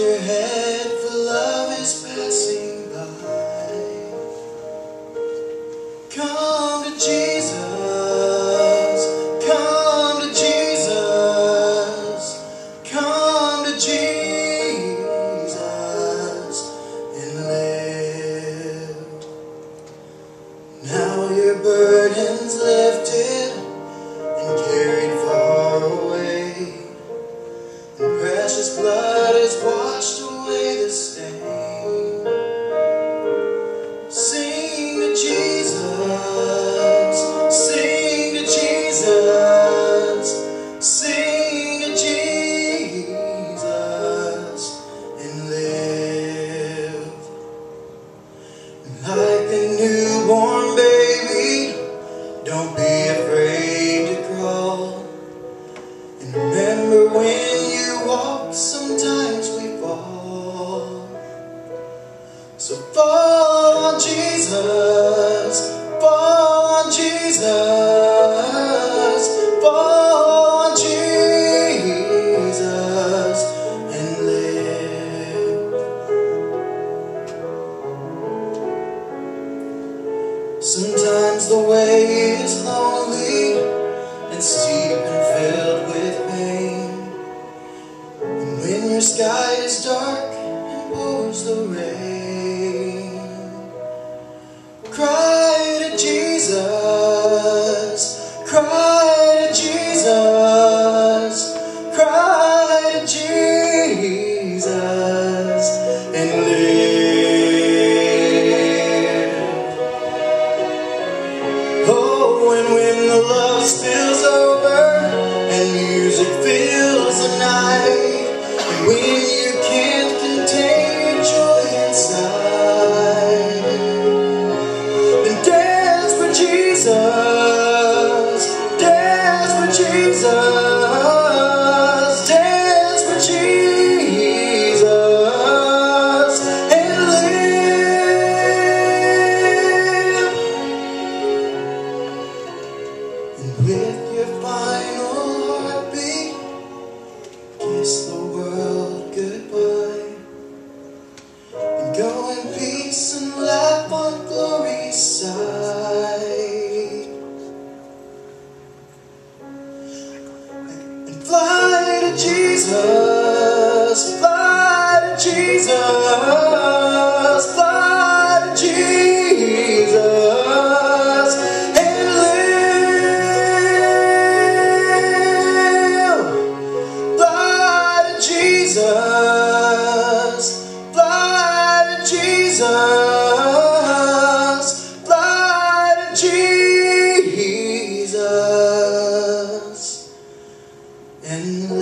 your head. Jesus, for Jesus, for Jesus, and live. Sometimes the way is lonely and steep and filled with pain, and when your sky is dark. Jesus. say